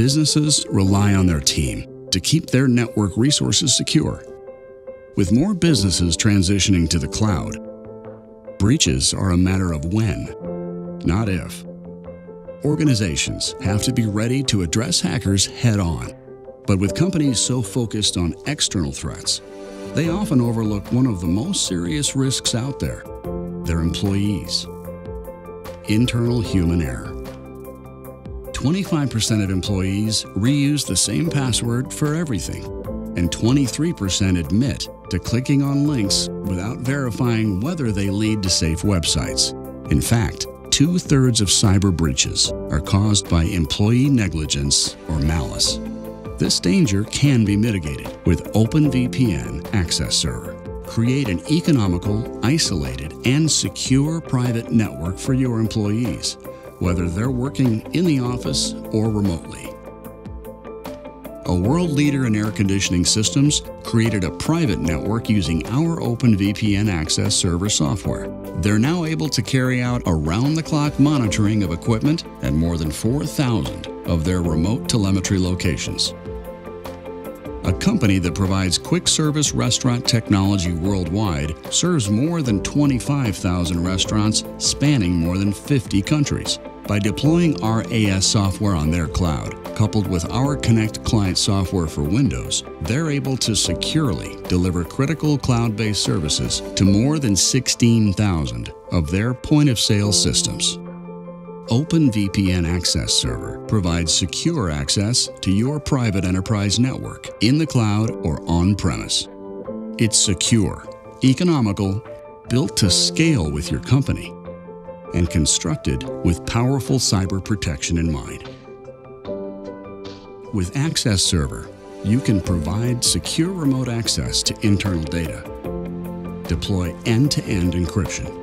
businesses rely on their team to keep their network resources secure. With more businesses transitioning to the cloud, breaches are a matter of when, not if. Organizations have to be ready to address hackers head on. But with companies so focused on external threats, they often overlook one of the most serious risks out there their employees. Internal human error. 25% of employees reuse the same password for everything, and 23% admit to clicking on links without verifying whether they lead to safe websites. In fact, two thirds of cyber breaches are caused by employee negligence or malice. This danger can be mitigated with OpenVPN Access Server. Create an economical, isolated, and secure private network for your employees, whether they're working in the office or remotely. A world leader in air conditioning systems created a private network using our OpenVPN Access Server software. They're now able to carry out around the clock monitoring of equipment at more than 4,000 of their remote telemetry locations a company that provides quick service restaurant technology worldwide, serves more than 25,000 restaurants spanning more than 50 countries. By deploying our AS software on their cloud, coupled with our Connect client software for Windows, they're able to securely deliver critical cloud based services to more than 16,000 of their point of sale systems. OpenVPN Access Server provides secure access to your private enterprise network in the cloud or on premise. It's secure, economical, built to scale with your company, and constructed with powerful cyber protection in mind. With Access Server, you can provide secure remote access to internal data, deploy end to end encryption,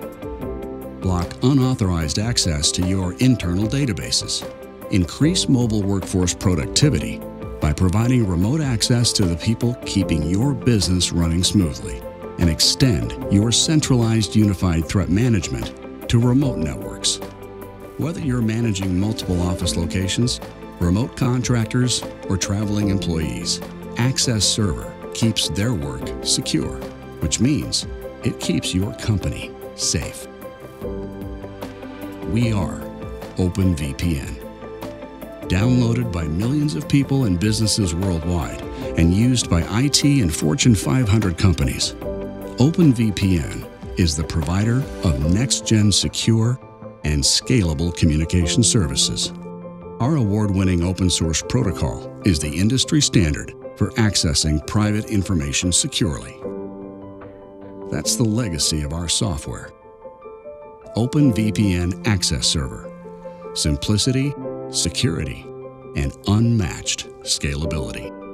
block unauthorized access to your internal databases. Increase mobile workforce productivity by providing remote access to the people keeping your business running smoothly. And extend your centralized unified threat management to remote networks. Whether you're managing multiple office locations, remote contractors, or traveling employees, Access Server keeps their work secure, which means it keeps your company safe. We are OpenVPN. Downloaded by millions of people and businesses worldwide and used by IT and Fortune 500 companies, OpenVPN is the provider of next gen secure and scalable communication services. Our award winning open source protocol is the industry standard for accessing private information securely. That's the legacy of our software OpenVPN Access Server. Simplicity, security, and unmatched scalability.